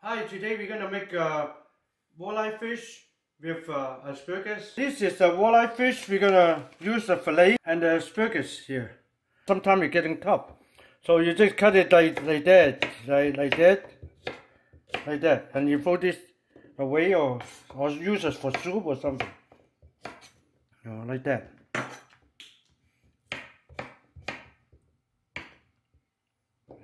Hi, today we're gonna make uh, walleye fish with uh, asparagus. This is a walleye fish. We're gonna use the fillet and the asparagus here. Sometimes it's getting tough, so you just cut it like like that, like like that, like that, and you throw this away or or use it for soup or something. You know, like that.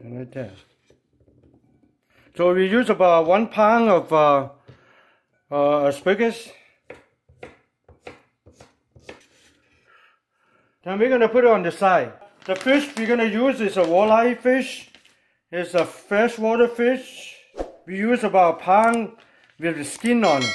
And like that. So we use about one pound of uh, uh, asparagus. Then we're gonna put it on the side. The fish we're gonna use is a walleye fish. It's a freshwater fish. We use about a pound with the skin on it.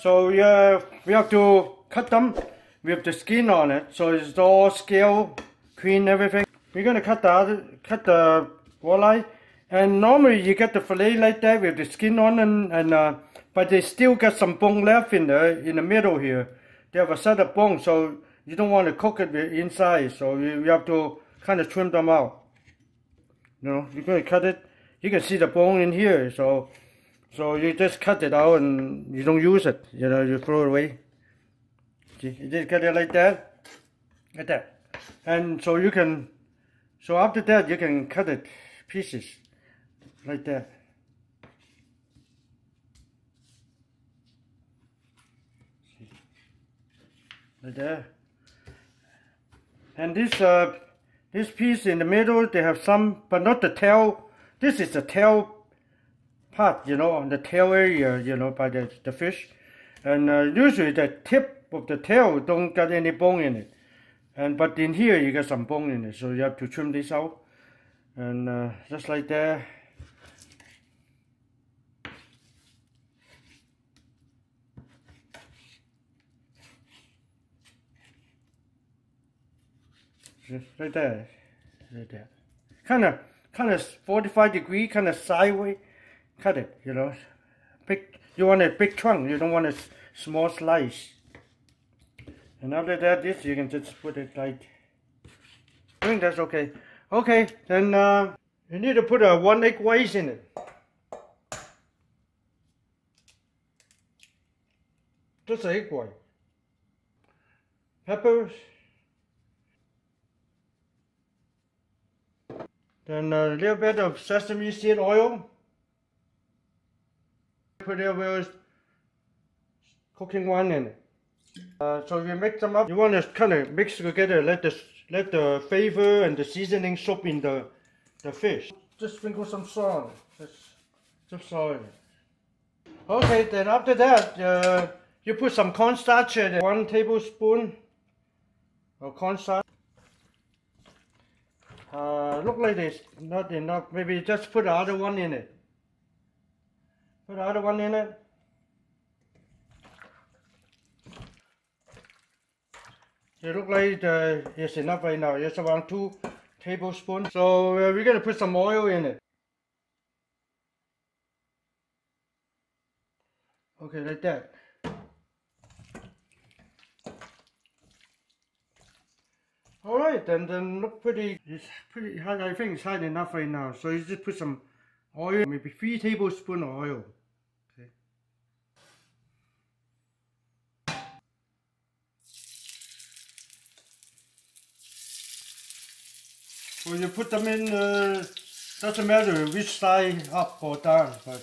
So we, uh, we have to cut them with the skin on it. So it's all scale, clean everything. We're gonna cut the other, cut the walleye and normally you get the fillet like that with the skin on and, and uh, but they still got some bone left in the in the middle here. They have a set of bone, so you don't want to cook it inside. So you, you have to kind of trim them out. You know, you're gonna cut it. You can see the bone in here, so so you just cut it out and you don't use it. You know, you throw it away. See, you just cut it like that, like that, and so you can. So after that, you can cut it pieces like that. Like that. And this uh, this piece in the middle, they have some, but not the tail. This is the tail part, you know, on the tail area, you know, by the, the fish. And uh, usually the tip of the tail don't got any bone in it. And but in here you got some bone in it, so you have to trim this out. And uh, just like that. Just right there, right there. Kind of, kind of 45 degree, kind of sideways. Cut it, you know. Big, you want a big chunk. You don't want a small slice. And after that, this you can just put it like. I think that's okay. Okay, then uh, you need to put a one egg white in it. Just egg white. Peppers. Then a little bit of sesame seed oil. Put a little cooking one in it. Uh, so you mix them up. You want to kind of mix together. Let the let the flavor and the seasoning soak in the the fish. Just sprinkle some salt. Just just salt in it. Okay, then after that, uh, you put some cornstarch in one tablespoon of cornstarch. Uh, look like this, not enough. Maybe just put the other one in it. Put the other one in it. It look like uh, it's enough right now. It's around two tablespoons. So uh, we're gonna put some oil in it. Okay, like that. Right, then then look pretty. It's pretty. Hot I think it's hot enough right now. So you just put some oil, maybe three tablespoons of oil. Okay. Well, you put them in. Uh, doesn't matter which side up or down, but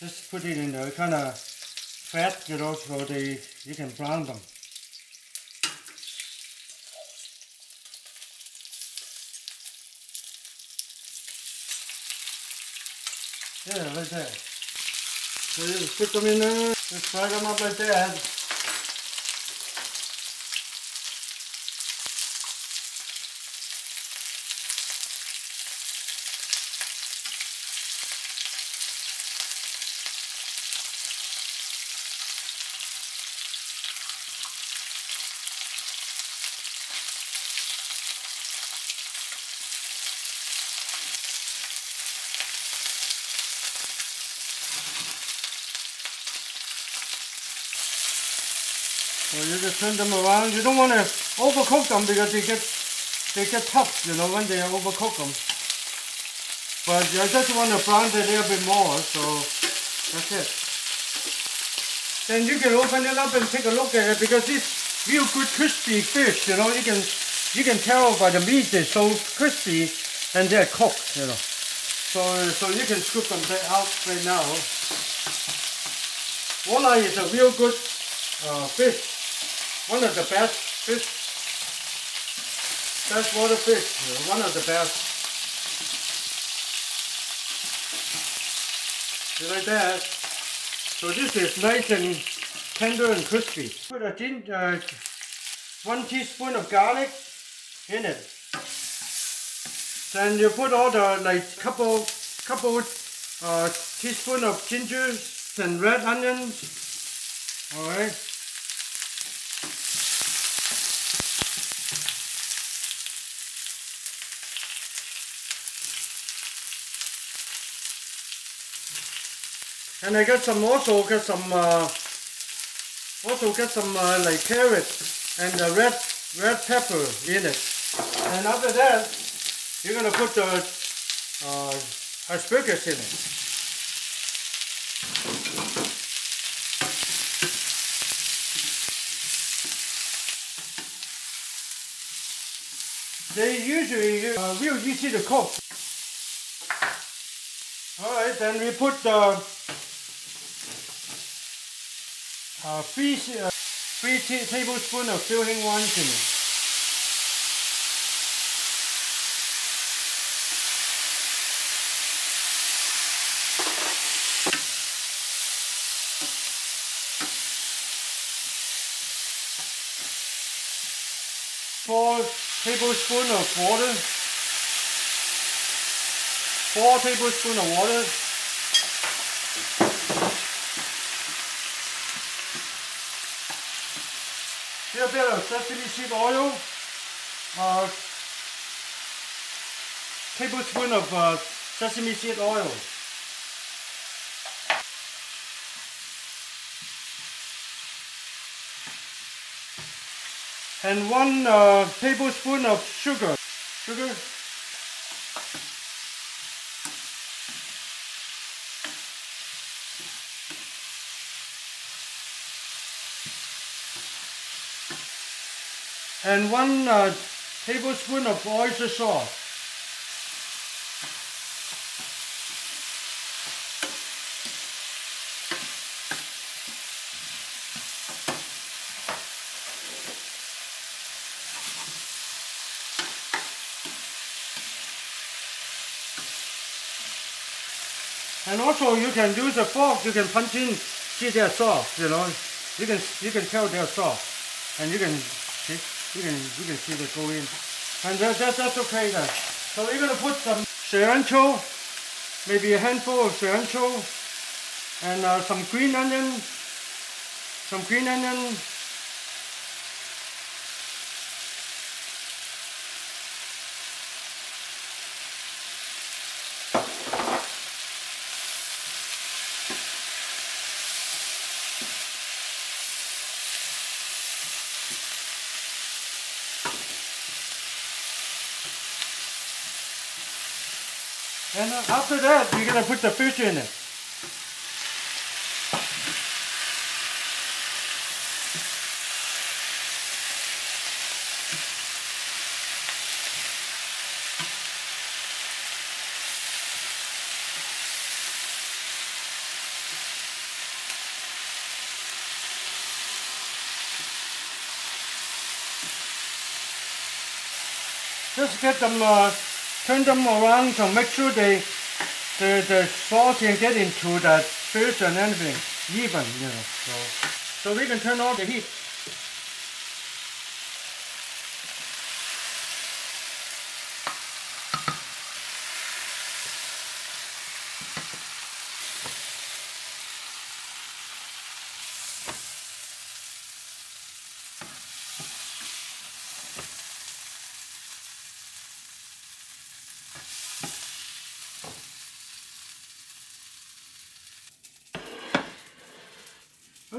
just put it in the kind of fat, you know, so they you can brown them. Yeah, there. So you put them in there, just fry them up like that. So you just turn them around. You don't want to overcook them because they get they get tough, you know, when they overcook them. But I just want to brown it a little bit more, so that's it. Then you can open it up and take a look at it because it's real good crispy fish, you know, you can you can tell by the meat is so crispy and they're cooked, you know. So so you can scoop them out right now. Walleye is a real good uh, fish, one of the best fish, best water fish, one of the best. like that. So this is nice and tender and crispy. Put a ginger, uh, one teaspoon of garlic in it. Then you put all the like couple couple uh, teaspoon of ginger and red onions. All right. And I got some also got some uh, also got some uh, like carrot and uh, red red pepper in it. And after that, you're gonna put the uh, asparagus in it. They usually uh, real easy to cook. Alright, then we put the uh, three, uh, three tablespoons of filling it. Four tablespoons of water. Four tablespoons of water. Little bit of sesame seed oil, uh, tablespoon of uh, sesame seed oil. And one uh, tablespoon of sugar. Sugar. And one uh, tablespoon of oyster sauce. And also you can use a fork, you can punch in, see they're soft, you know. You can you can tell they're soft. And you can you can you can see the go in. And that, that, that's okay then. So we're gonna put some cilantro, maybe a handful of cilantro, and uh, some green onion, some green onion, And uh, after that, you're gonna put the fish in it. Just get them uh, turn them around to make sure they, the, the sauce can get into that fish and everything even, you know. So, so we can turn off the heat.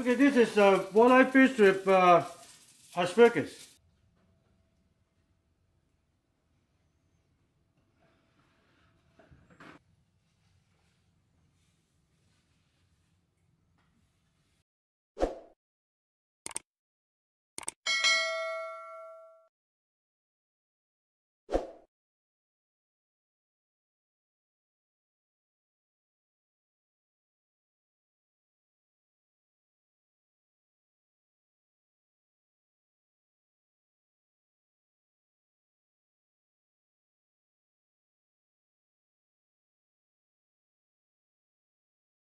Okay, this is uh, walleye fish with uh, asparagus.